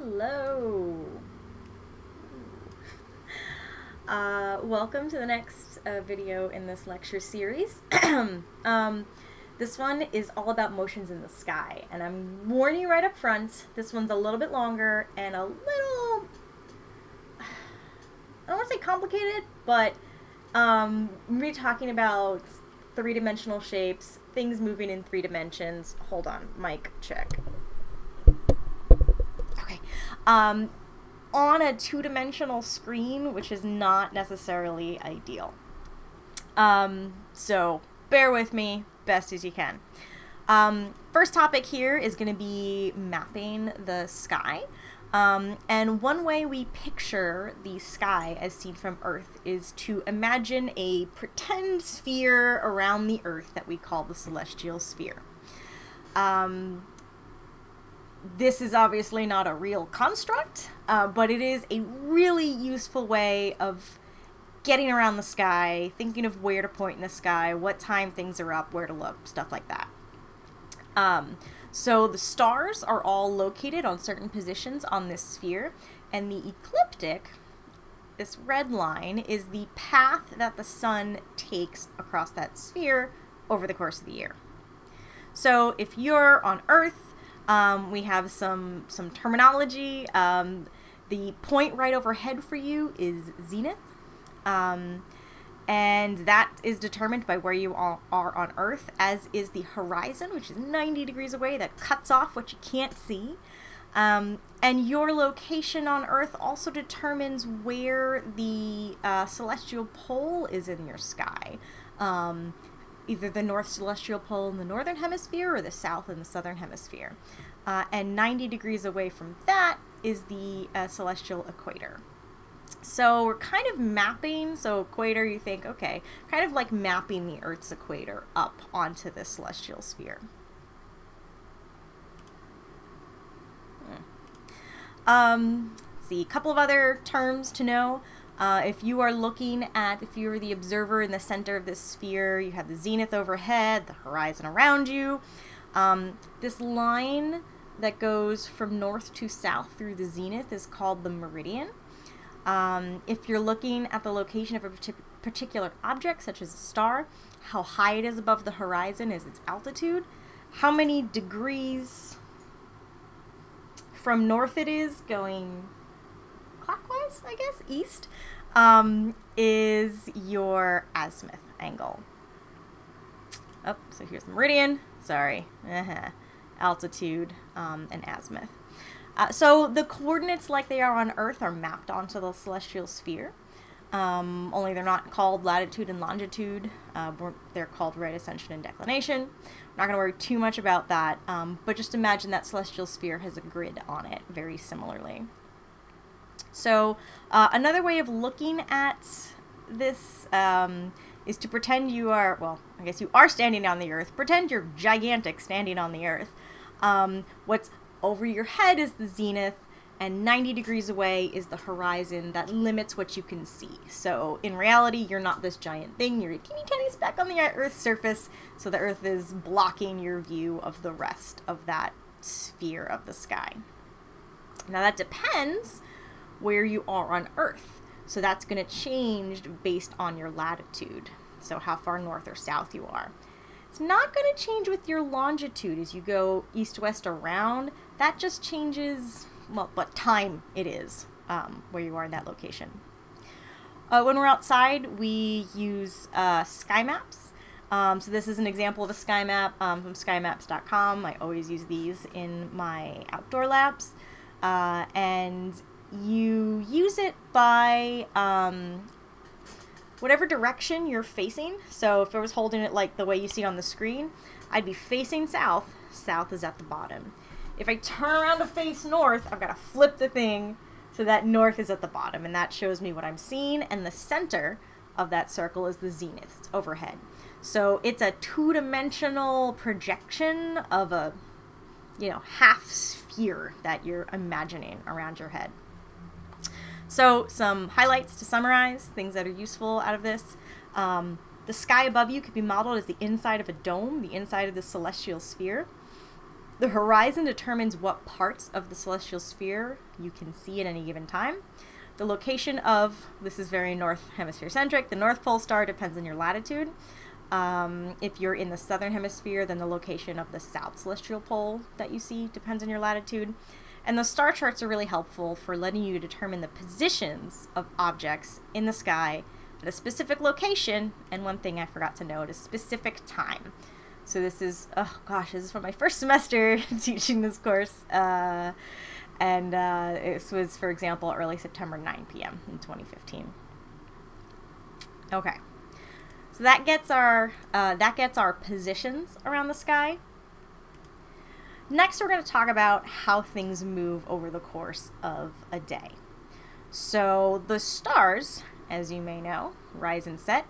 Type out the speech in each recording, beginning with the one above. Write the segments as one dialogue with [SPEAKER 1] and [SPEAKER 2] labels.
[SPEAKER 1] Hello. Uh, welcome to the next uh, video in this lecture series. um, this one is all about motions in the sky, and I'm warning you right up front, this one's a little bit longer and a little, I don't want to say complicated, but um, we're talking about three-dimensional shapes, things moving in three dimensions. Hold on, mic check. Um, on a two-dimensional screen, which is not necessarily ideal. Um, so bear with me best as you can. Um, first topic here is going to be mapping the sky. Um, and one way we picture the sky as seen from Earth is to imagine a pretend sphere around the Earth that we call the celestial sphere. Um, this is obviously not a real construct, uh, but it is a really useful way of getting around the sky, thinking of where to point in the sky, what time things are up, where to look, stuff like that. Um, so the stars are all located on certain positions on this sphere, and the ecliptic, this red line, is the path that the sun takes across that sphere over the course of the year. So if you're on Earth, um, we have some some terminology. Um, the point right overhead for you is zenith, um, and that is determined by where you are, are on Earth, as is the horizon, which is 90 degrees away, that cuts off what you can't see. Um, and your location on Earth also determines where the uh, celestial pole is in your sky. Um, either the North Celestial Pole in the northern hemisphere or the south in the southern hemisphere. Uh, and 90 degrees away from that is the uh, celestial equator. So we're kind of mapping, so equator, you think, okay, kind of like mapping the Earth's equator up onto the celestial sphere. Hmm. Um, see, a couple of other terms to know. Uh, if you are looking at, if you're the observer in the center of this sphere, you have the zenith overhead, the horizon around you. Um, this line that goes from north to south through the zenith is called the meridian. Um, if you're looking at the location of a particular object, such as a star, how high it is above the horizon is its altitude, how many degrees from north it is going I guess, east, um, is your azimuth angle. Oh, so here's the meridian. Sorry. Uh-huh. Altitude um, and azimuth. Uh, so the coordinates, like they are on Earth, are mapped onto the celestial sphere. Um, only they're not called latitude and longitude. Uh, they're called right ascension and declination. I'm not going to worry too much about that, um, but just imagine that celestial sphere has a grid on it very similarly. So uh, another way of looking at this um, is to pretend you are, well, I guess you are standing on the earth. Pretend you're gigantic standing on the earth. Um, what's over your head is the zenith, and 90 degrees away is the horizon that limits what you can see. So in reality, you're not this giant thing. You're a teeny tiny speck on the Earth's surface, so the Earth is blocking your view of the rest of that sphere of the sky. Now that depends where you are on Earth. So that's going to change based on your latitude. So how far north or south you are. It's not going to change with your longitude as you go east-west around. That just changes, well, what time it is um, where you are in that location. Uh, when we're outside, we use uh, sky maps. Um, so this is an example of a sky map um, from skymaps.com. I always use these in my outdoor labs. Uh, and you use it by um, whatever direction you're facing. So if I was holding it like the way you see on the screen, I'd be facing south. South is at the bottom. If I turn around to face north, I've got to flip the thing so that north is at the bottom. And that shows me what I'm seeing. And the center of that circle is the zenith. It's overhead. So it's a two-dimensional projection of a, you know, half sphere that you're imagining around your head. So some highlights to summarize, things that are useful out of this. Um, the sky above you could be modeled as the inside of a dome, the inside of the celestial sphere. the horizon determines what parts of the celestial sphere you can see at any given time. The location of, this is very north hemisphere centric, the North Pole star depends on your latitude. Um, if you're in the southern hemisphere, then the location of the south celestial pole that you see depends on your latitude. And the star charts are really helpful for letting you determine the positions of objects in the sky at a specific location, and one thing I forgot to note, a specific time. So this is, oh gosh, this is from my first semester teaching this course. Uh, and uh, this was, for example, early September 9 p.m. in 2015. Okay, so that gets our uh, that gets our positions around the sky. Next, we're going to talk about how things move over the course of a day. So the stars, as you may know, rise and set.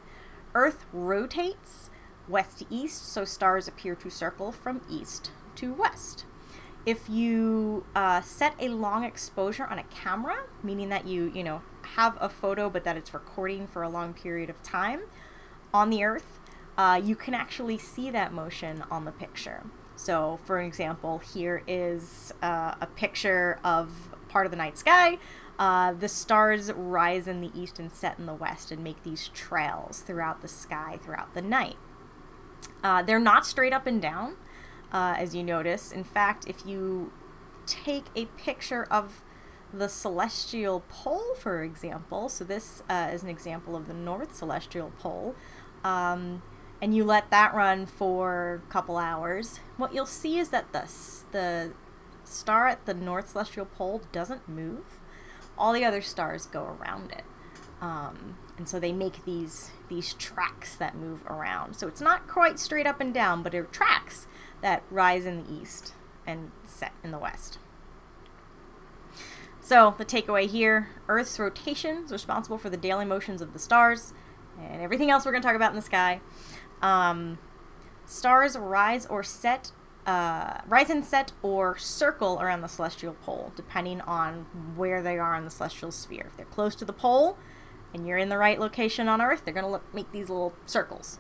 [SPEAKER 1] Earth rotates west to east, so stars appear to circle from east to west. If you uh, set a long exposure on a camera, meaning that you, you know, have a photo but that it's recording for a long period of time on the Earth, uh, you can actually see that motion on the picture. So, for example, here is uh, a picture of part of the night sky. Uh, the stars rise in the east and set in the west and make these trails throughout the sky throughout the night. Uh, they're not straight up and down, uh, as you notice. In fact, if you take a picture of the celestial pole, for example, so this uh, is an example of the north celestial pole, um, and you let that run for a couple hours, what you'll see is that the, the star at the north celestial pole doesn't move. All the other stars go around it. Um, and so they make these these tracks that move around. So it's not quite straight up and down, but it tracks that rise in the east and set in the west. So the takeaway here, Earth's rotation is responsible for the daily motions of the stars and everything else we're going to talk about in the sky. Um, stars rise or set, uh, rise and set or circle around the celestial pole, depending on where they are in the celestial sphere. If they're close to the pole and you're in the right location on Earth, they're going to make these little circles.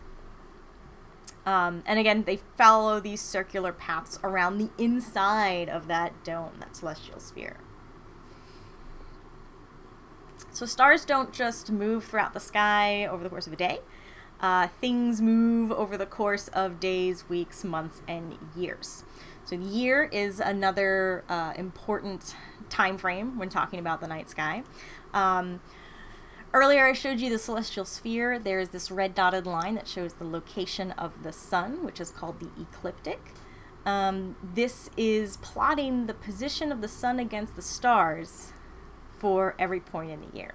[SPEAKER 1] Um, and again, they follow these circular paths around the inside of that dome, that celestial sphere. So stars don't just move throughout the sky over the course of a day. Uh, things move over the course of days, weeks, months, and years. So the year is another uh, important time frame when talking about the night sky. Um, earlier I showed you the celestial sphere. There's this red dotted line that shows the location of the sun, which is called the ecliptic. Um, this is plotting the position of the sun against the stars for every point in the year.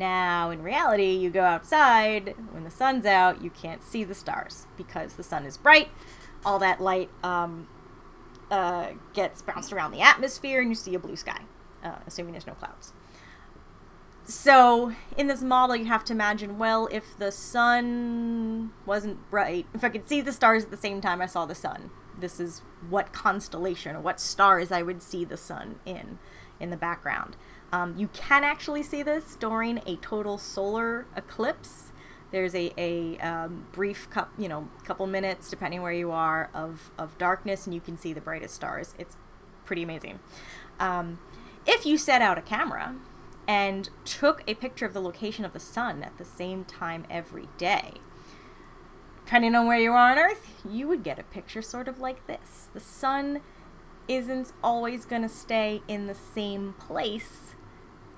[SPEAKER 1] Now, in reality, you go outside, when the sun's out, you can't see the stars because the sun is bright. All that light um, uh, gets bounced around the atmosphere, and you see a blue sky, uh, assuming there's no clouds. So, in this model, you have to imagine well, if the sun wasn't bright, if I could see the stars at the same time I saw the sun, this is what constellation or what stars I would see the sun in in the background. Um, you can actually see this during a total solar eclipse. There's a, a um, brief, you know, couple minutes, depending where you are, of, of darkness, and you can see the brightest stars. It's pretty amazing. Um, if you set out a camera and took a picture of the location of the sun at the same time every day, depending on where you are on Earth, you would get a picture sort of like this. The sun isn't always going to stay in the same place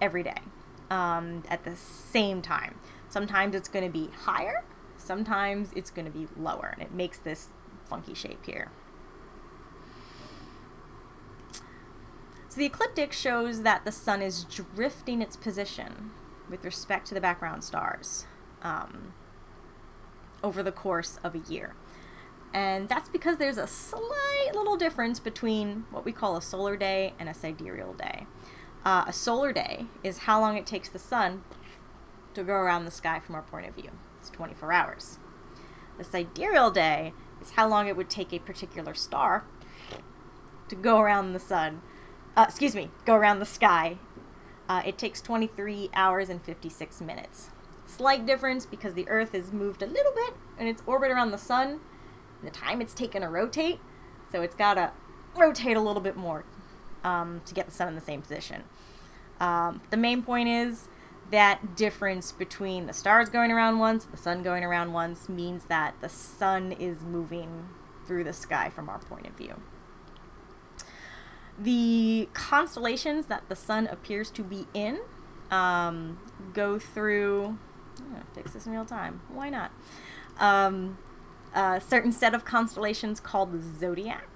[SPEAKER 1] every day um, at the same time. Sometimes it's going to be higher, sometimes it's going to be lower, and it makes this funky shape here. So the ecliptic shows that the sun is drifting its position with respect to the background stars um, over the course of a year. And that's because there's a slight little difference between what we call a solar day and a sidereal day. Uh, a solar day is how long it takes the sun to go around the sky from our point of view. It's 24 hours. The sidereal day is how long it would take a particular star to go around the sun. Uh, excuse me, go around the sky. Uh, it takes 23 hours and 56 minutes. Slight difference because the Earth has moved a little bit in its orbit around the sun. The time it's taken to rotate, so it's gotta rotate a little bit more um, to get the sun in the same position. Um, the main point is that difference between the stars going around once, the sun going around once, means that the sun is moving through the sky from our point of view. The constellations that the sun appears to be in um, go through. fix this in real time. Why not? Um, a certain set of constellations called the zodiac.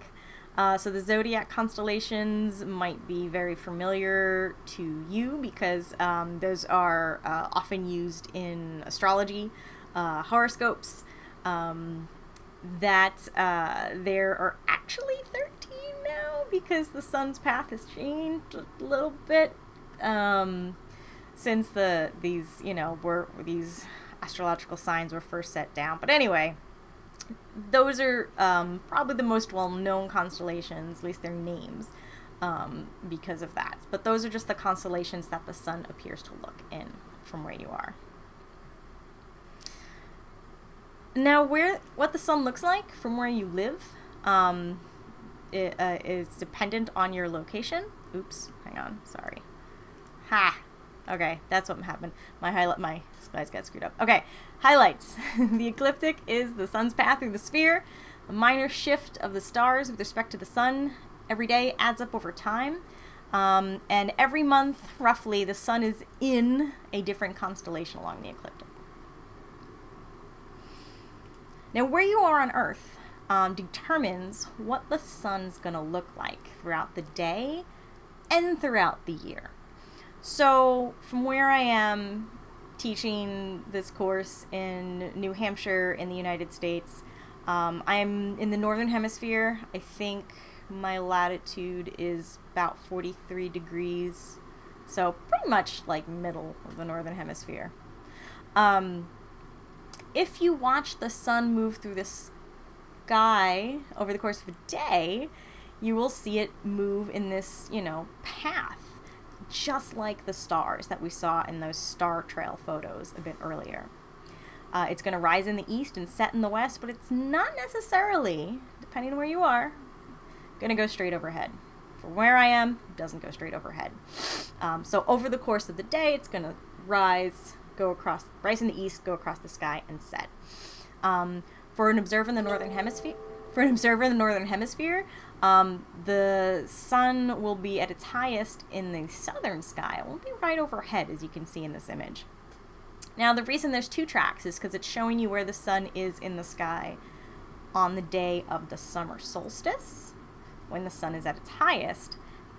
[SPEAKER 1] Uh, so the zodiac constellations might be very familiar to you because um, those are uh, often used in astrology, uh, horoscopes. Um, that uh, there are actually 13 now because the sun's path has changed a little bit um, since the these you know were these astrological signs were first set down. But anyway, those are um, probably the most well-known constellations, at least their names, um, because of that. But those are just the constellations that the sun appears to look in from where you are. Now, where what the sun looks like from where you live um, it, uh, is dependent on your location. Oops, hang on, sorry. Ha. Okay, that's what happened. My highlight, my slides got screwed up. Okay, highlights. the ecliptic is the sun's path through the sphere. A minor shift of the stars with respect to the sun every day adds up over time. Um, and every month, roughly, the sun is in a different constellation along the ecliptic. Now, where you are on Earth um, determines what the sun's going to look like throughout the day and throughout the year. So, from where I am teaching this course in New Hampshire in the United States, um, I'm in the northern hemisphere. I think my latitude is about 43 degrees, so pretty much like middle of the northern hemisphere. Um, if you watch the sun move through the sky over the course of a day, you will see it move in this, you know, path just like the stars that we saw in those star trail photos a bit earlier. Uh, it's going to rise in the east and set in the west, but it's not necessarily, depending on where you are, going to go straight overhead. From where I am, it doesn't go straight overhead. Um, so over the course of the day, it's going to rise, go across, rise in the east, go across the sky, and set. Um, for an observer in the northern hemisphere, for an observer in the northern hemisphere, um, the sun will be at its highest in the southern sky. It won't be right overhead, as you can see in this image. Now, the reason there's two tracks is because it's showing you where the sun is in the sky on the day of the summer solstice, when the sun is at its highest,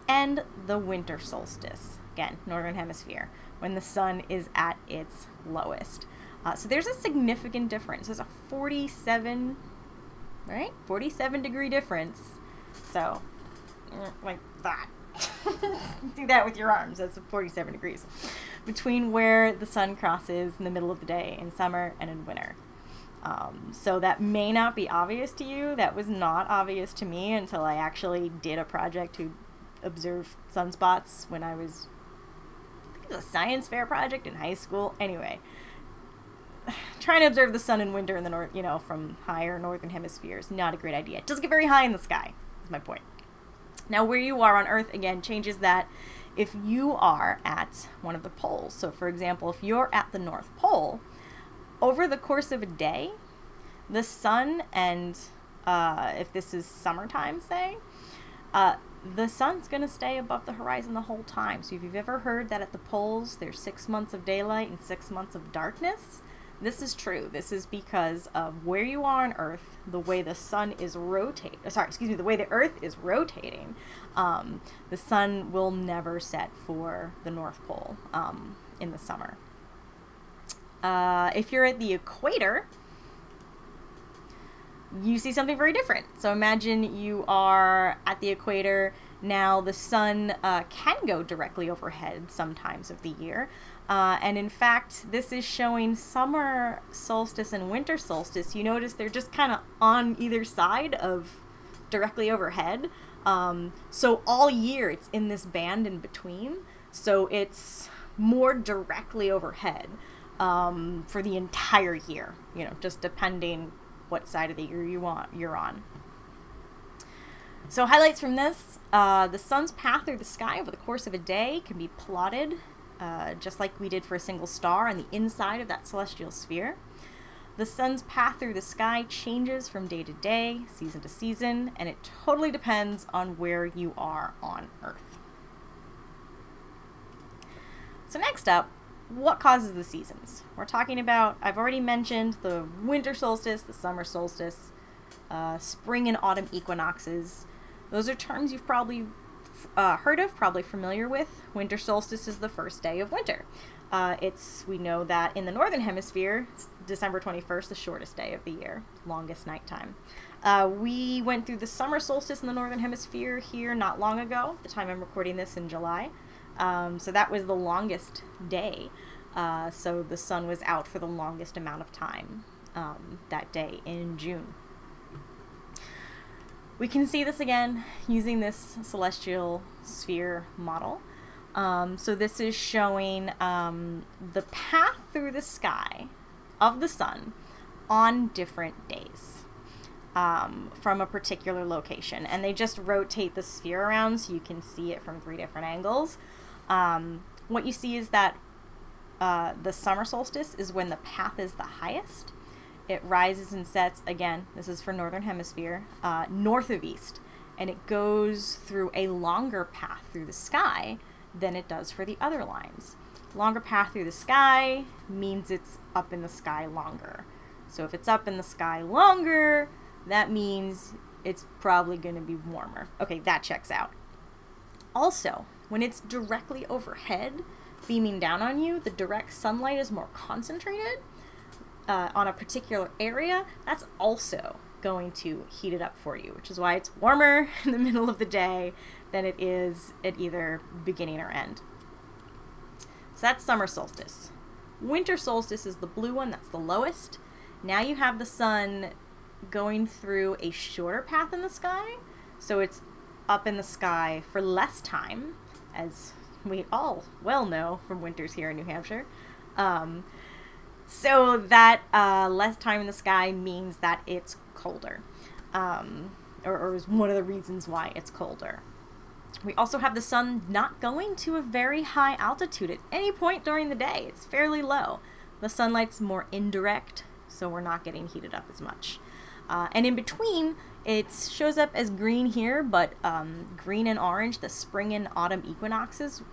[SPEAKER 1] and the winter solstice, again, northern hemisphere, when the sun is at its lowest. Uh, so there's a significant difference. There's a 47, right? 47 degree difference so, mm, like that. Do that with your arms. That's 47 degrees. Between where the sun crosses in the middle of the day in summer and in winter. Um, so that may not be obvious to you. That was not obvious to me until I actually did a project to observe sunspots when I was, a science fair project in high school. Anyway, trying to observe the sun in winter in the north, you know, from higher northern hemispheres, not a great idea. It doesn't get very high in the sky my point. Now, where you are on Earth, again, changes that if you are at one of the poles. So, for example, if you're at the North Pole, over the course of a day, the sun and uh, if this is summertime, say, uh, the sun's going to stay above the horizon the whole time. So, if you've ever heard that at the poles there's six months of daylight and six months of darkness, this is true. This is because of where you are on Earth, the way the sun is rotating. Uh, sorry, excuse me, the way the Earth is rotating. Um, the sun will never set for the North Pole um, in the summer. Uh, if you're at the equator, you see something very different. So imagine you are at the equator. Now the sun uh, can go directly overhead sometimes of the year, uh, and in fact, this is showing summer solstice and winter solstice. You notice they're just kind of on either side of directly overhead. Um, so all year it's in this band in between. So it's more directly overhead um, for the entire year, you know, just depending what side of the year you want you're on. So highlights from this, uh, the sun's path through the sky over the course of a day can be plotted uh, just like we did for a single star on the inside of that celestial sphere. The sun's path through the sky changes from day to day, season to season, and it totally depends on where you are on Earth. So next up, what causes the seasons? We're talking about, I've already mentioned the winter solstice, the summer solstice, uh, spring and autumn equinoxes. Those are terms you've probably uh, heard of, probably familiar with. Winter solstice is the first day of winter. Uh, it's we know that in the northern hemisphere, December 21st, the shortest day of the year, longest nighttime. Uh, we went through the summer solstice in the northern hemisphere here not long ago. The time I'm recording this in July, um, so that was the longest day. Uh, so the sun was out for the longest amount of time um, that day in June. We can see this again using this celestial sphere model. Um, so this is showing um, the path through the sky of the sun on different days um, from a particular location. And they just rotate the sphere around so you can see it from three different angles. Um, what you see is that uh, the summer solstice is when the path is the highest. It rises and sets, again, this is for Northern Hemisphere, uh, north of east. And it goes through a longer path through the sky than it does for the other lines. Longer path through the sky means it's up in the sky longer. So if it's up in the sky longer, that means it's probably going to be warmer. Okay, that checks out. Also, when it's directly overhead, beaming down on you, the direct sunlight is more concentrated uh, on a particular area, that's also going to heat it up for you, which is why it's warmer in the middle of the day than it is at either beginning or end. So that's summer solstice. Winter solstice is the blue one, that's the lowest. Now you have the sun going through a shorter path in the sky, so it's up in the sky for less time, as we all well know from winters here in New Hampshire. Um, so that uh, less time in the sky means that it's colder, um, or, or is one of the reasons why it's colder. We also have the sun not going to a very high altitude at any point during the day. It's fairly low. The sunlight's more indirect, so we're not getting heated up as much. Uh, and in between, it shows up as green here, but um, green and orange, the spring and autumn equinoxes,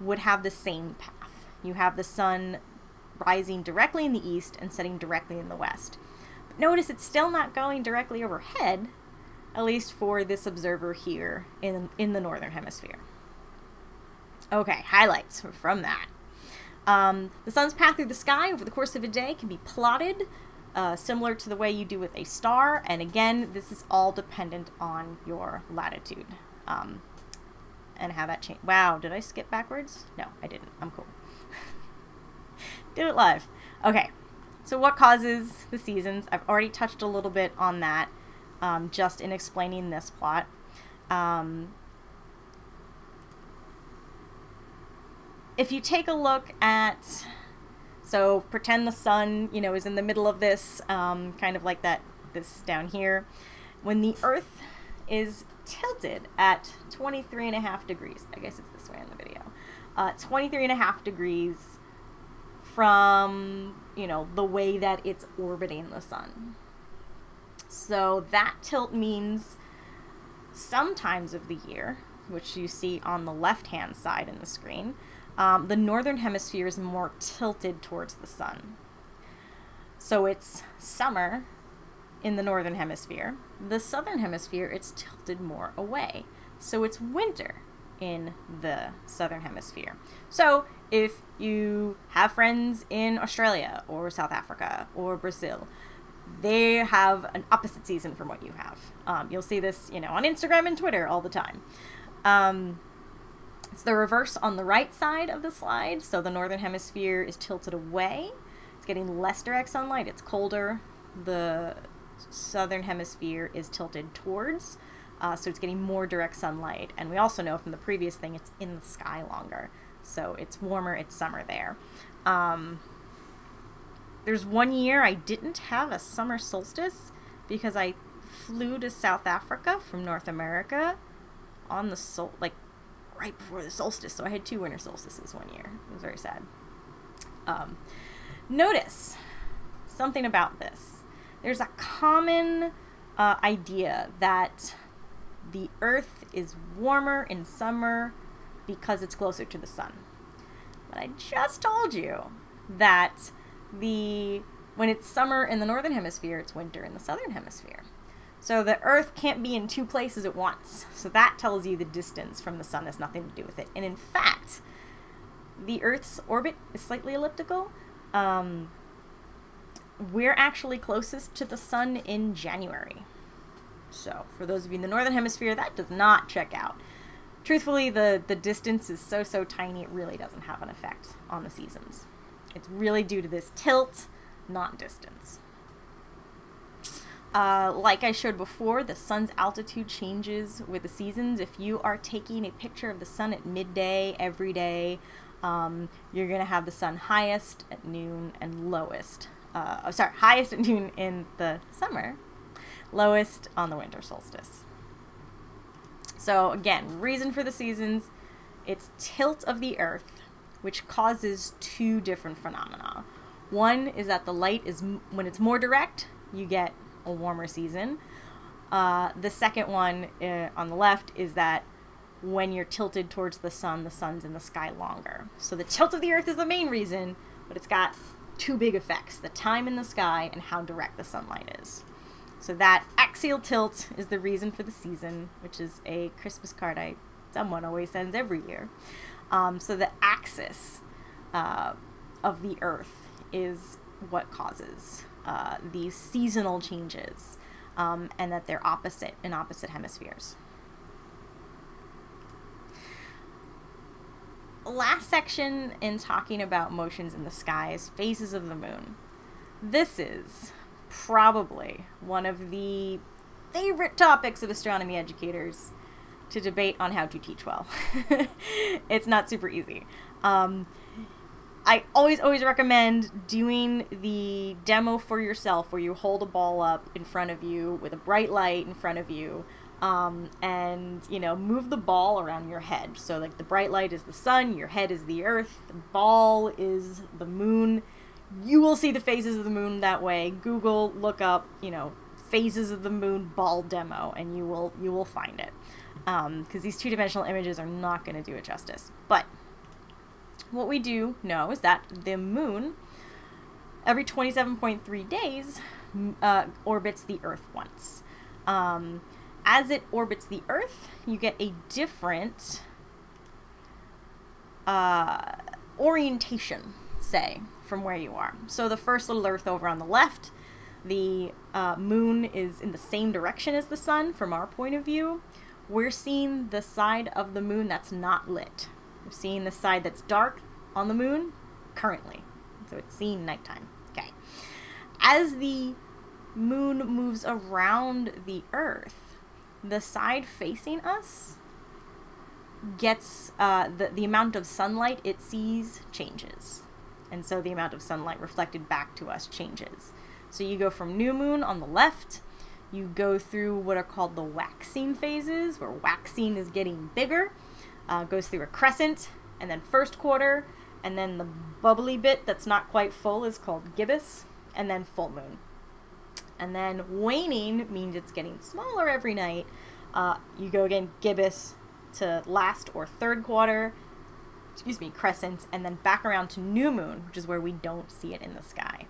[SPEAKER 1] would have the same path. You have the sun rising directly in the east and setting directly in the west. But notice it's still not going directly overhead, at least for this observer here in, in the northern hemisphere. Okay, highlights from that. Um, the sun's path through the sky over the course of a day can be plotted uh, similar to the way you do with a star. And again, this is all dependent on your latitude um, and how that change. Wow, did I skip backwards? No, I didn't. I'm cool. Did it live. Okay, so what causes the seasons? I've already touched a little bit on that um, just in explaining this plot. Um, if you take a look at so pretend the sun, you know, is in the middle of this, um, kind of like that, this down here. When the Earth is tilted at 23 and a half degrees, I guess it's this way in the video, uh, 23 and a half degrees from, you know, the way that it's orbiting the sun. So that tilt means some times of the year, which you see on the left-hand side in the screen, um, the northern hemisphere is more tilted towards the sun. So it's summer in the northern hemisphere. The southern hemisphere, it's tilted more away. So it's winter in the southern hemisphere. So if you have friends in Australia or South Africa or Brazil, they have an opposite season from what you have. Um, you'll see this, you know, on Instagram and Twitter all the time. Um, it's the reverse on the right side of the slide. So the northern hemisphere is tilted away. It's getting less direct sunlight. It's colder. The southern hemisphere is tilted towards. Uh, so it's getting more direct sunlight. And we also know from the previous thing, it's in the sky longer. So it's warmer, it's summer there. Um, there's one year I didn't have a summer solstice because I flew to South Africa from North America on the sol like right before the solstice. So I had two winter solstices one year. It was very sad. Um, notice something about this. There's a common uh, idea that the Earth is warmer in summer because it's closer to the sun. But I just told you that the when it's summer in the northern hemisphere, it's winter in the southern hemisphere. So the Earth can't be in two places at once. So that tells you the distance from the sun has nothing to do with it. And in fact, the Earth's orbit is slightly elliptical. Um, we're actually closest to the sun in January. So, for those of you in the northern hemisphere, that does not check out. Truthfully, the, the distance is so, so tiny, it really doesn't have an effect on the seasons. It's really due to this tilt, not distance. Uh, like I showed before, the sun's altitude changes with the seasons. If you are taking a picture of the sun at midday every day, um, you're going to have the sun highest at noon and lowest. Uh, oh, sorry, highest at noon in the summer, lowest on the winter solstice. So again, reason for the seasons, it's tilt of the earth, which causes two different phenomena. One is that the light is, when it's more direct, you get a warmer season. Uh, the second one uh, on the left is that when you're tilted towards the sun, the sun's in the sky longer. So the tilt of the earth is the main reason, but it's got two big effects the time in the sky and how direct the sunlight is. So that axial tilt is the reason for the season, which is a Christmas card I someone always sends every year. Um, so the axis uh, of the Earth is what causes uh, these seasonal changes, um, and that they're opposite in opposite hemispheres. Last section in talking about motions in the sky is phases of the moon. This is probably one of the favorite topics of astronomy educators to debate on how to teach well. it's not super easy. Um, I always, always recommend doing the demo for yourself where you hold a ball up in front of you with a bright light in front of you um, and, you know, move the ball around your head. So, like, the bright light is the sun, your head is the earth, the ball is the moon. You will see the phases of the moon that way. Google, look up, you know, phases of the moon ball demo, and you will you will find it. Because um, these two dimensional images are not going to do it justice. But what we do know is that the moon, every 27.3 days, uh, orbits the Earth once. Um, as it orbits the Earth, you get a different uh, orientation, say, from where you are. So the first little Earth over on the left, the uh, moon is in the same direction as the sun from our point of view. We're seeing the side of the moon that's not lit. We're seeing the side that's dark on the moon currently. So it's seen nighttime. Okay. As the moon moves around the Earth, the side facing us gets uh, the, the amount of sunlight it sees changes. And so the amount of sunlight reflected back to us changes. So you go from new moon on the left, you go through what are called the waxing phases, where waxing is getting bigger uh, goes through a crescent, and then first quarter, and then the bubbly bit that's not quite full is called gibbous, and then full moon. And then waning means it's getting smaller every night. Uh, you go again gibbous to last or third quarter, excuse me, crescent, and then back around to new moon, which is where we don't see it in the sky.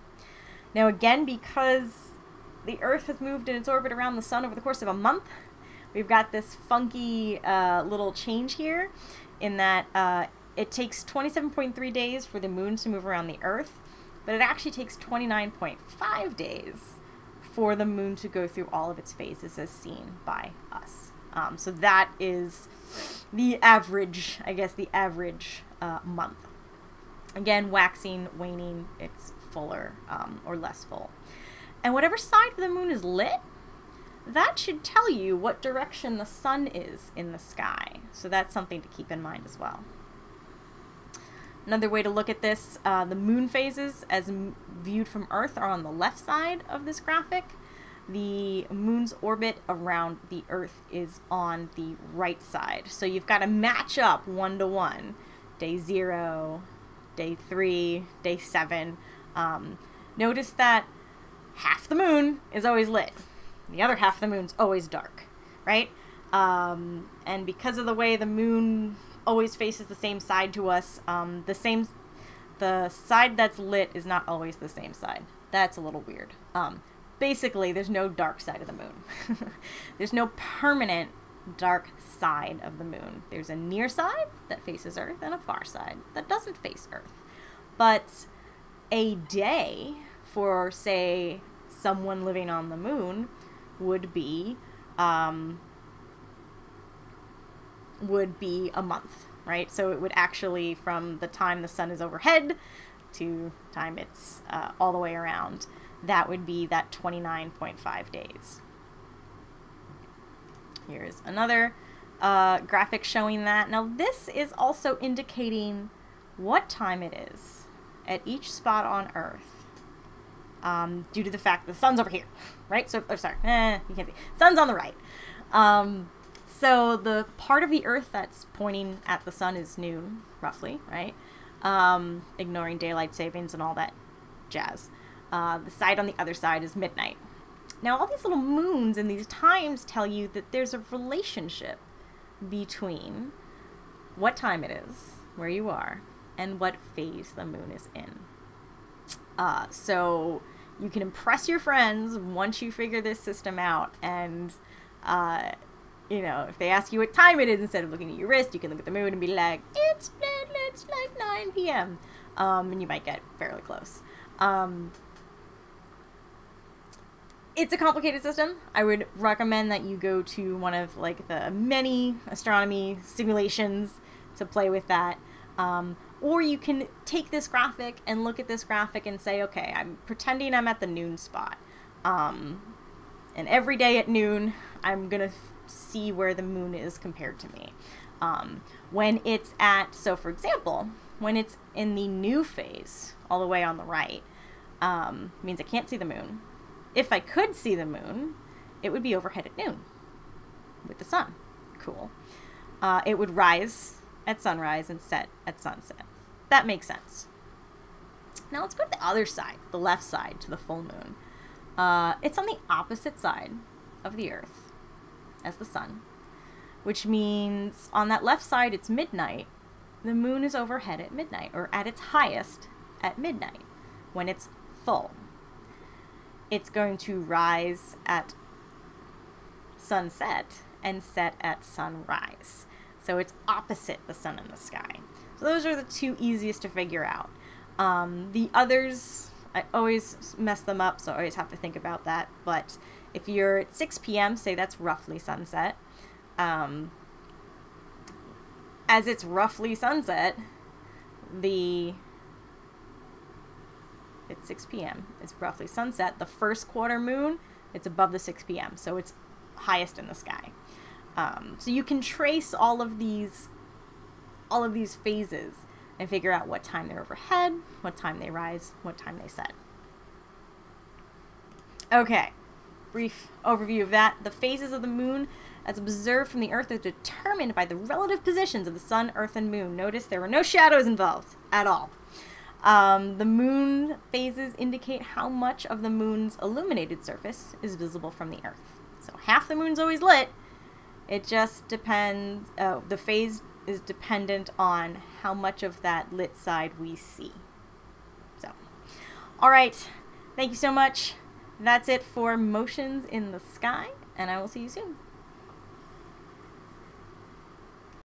[SPEAKER 1] Now, again, because the Earth has moved in its orbit around the sun over the course of a month, we've got this funky uh, little change here in that uh, it takes 27.3 days for the moon to move around the Earth, but it actually takes 29.5 days for the moon to go through all of its phases as seen by us. Um, so that is the average, I guess, the average uh, month. Again, waxing, waning, it's fuller um, or less full. And whatever side of the moon is lit, that should tell you what direction the sun is in the sky. So that's something to keep in mind as well. Another way to look at this, uh, the moon phases as viewed from Earth are on the left side of this graphic. The moon's orbit around the Earth is on the right side. So you've got to match up one to one. Day zero, day three, day seven. Um, notice that half the moon is always lit, the other half of the moon's always dark, right? Um, and because of the way the moon always faces the same side to us, um, the same, the side that's lit is not always the same side. That's a little weird. Um, basically, there's no dark side of the moon. there's no permanent dark side of the moon. There's a near side that faces Earth and a far side that doesn't face Earth. But a day for, say, someone living on the moon would be um, would be a month, right? So it would actually from the time the sun is overhead to time it's uh, all the way around, that would be that 29.5 days. Here's another uh, graphic showing that. Now this is also indicating what time it is at each spot on Earth. Um, due to the fact the sun's over here, right? So, oh, sorry, eh, you can't see. Sun's on the right. Um, so the part of the Earth that's pointing at the sun is noon, roughly, right? Um, ignoring daylight savings and all that jazz. Uh, the side on the other side is midnight. Now, all these little moons and these times tell you that there's a relationship between what time it is, where you are, and what phase the moon is in. Uh, so you can impress your friends once you figure this system out. And, uh, you know, if they ask you what time it is, instead of looking at your wrist, you can look at the moon and be like, it's, it's like 9 p.m. Um, and you might get fairly close. Um, it's a complicated system. I would recommend that you go to one of like the many astronomy simulations to play with that. Um, or you can take this graphic and look at this graphic and say, okay, I'm pretending I'm at the noon spot. Um, and every day at noon, I'm going to see where the moon is compared to me. Um, when it's at, so for example, when it's in the new phase, all the way on the right, um, means I can't see the moon. If I could see the moon, it would be overhead at noon with the sun. Cool. Uh, it would rise at sunrise and set at sunset. That makes sense. Now let's go to the other side, the left side to the full moon. Uh, it's on the opposite side of the Earth as the sun, which means on that left side it's midnight. The moon is overhead at midnight, or at its highest at midnight, when it's full. It's going to rise at sunset and set at sunrise. So it's opposite the sun in the sky. So those are the two easiest to figure out. Um, the others, I always mess them up, so I always have to think about that. But if you're at 6 p.m., say that's roughly sunset. Um, as it's roughly sunset, the it's 6 p.m. It's roughly sunset. The first quarter moon, it's above the 6 p.m., so it's highest in the sky. Um, so you can trace all of these all of these phases and figure out what time they're overhead, what time they rise, what time they set. Okay, brief overview of that. The phases of the moon as observed from the Earth are determined by the relative positions of the Sun, Earth, and Moon. Notice there were no shadows involved at all. Um, the moon phases indicate how much of the moon's illuminated surface is visible from the Earth. So half the moon's always lit, it just depends, uh, the phase is dependent on how much of that lit side we see. So, all right, thank you so much. That's it for Motions in the Sky, and I will see you soon.